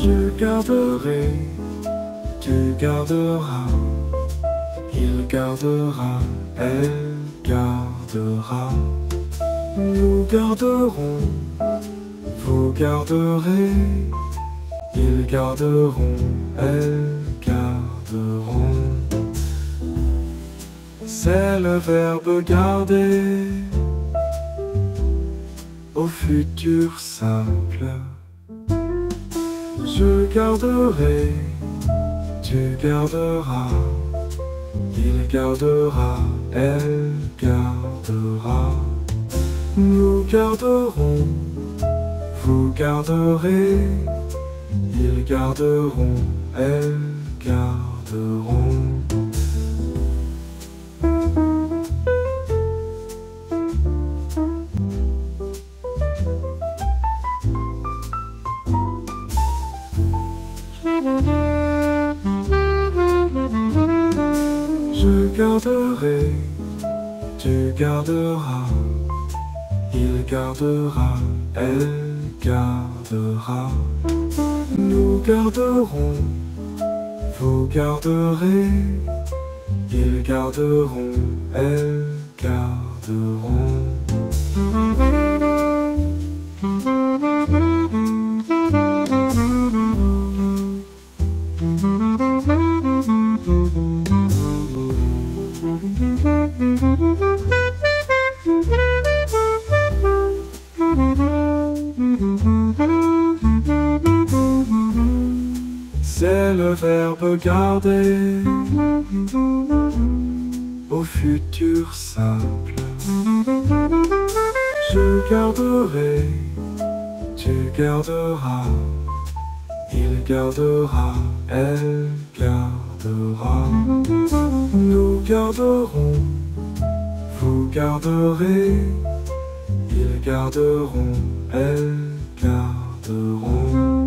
Je garderai, tu garderas, il gardera, elle gardera. Nous garderons, vous garderez, ils garderont, elles garderont. C'est le verbe garder au futur simple. Je garderai, tu garderas, il gardera, elle gardera. Nous garderons, vous garderez, ils garderont, elles garderont. Je garderai, tu garderas, il gardera, elle gardera. Nous garderons, vous garderez, ils garderont, elles garderont. C'est le verbe garder au futur simple. Je garderai, tu garderas, il gardera, elle gardera nous garderons, vous garderez, ils garderont, elles garderont.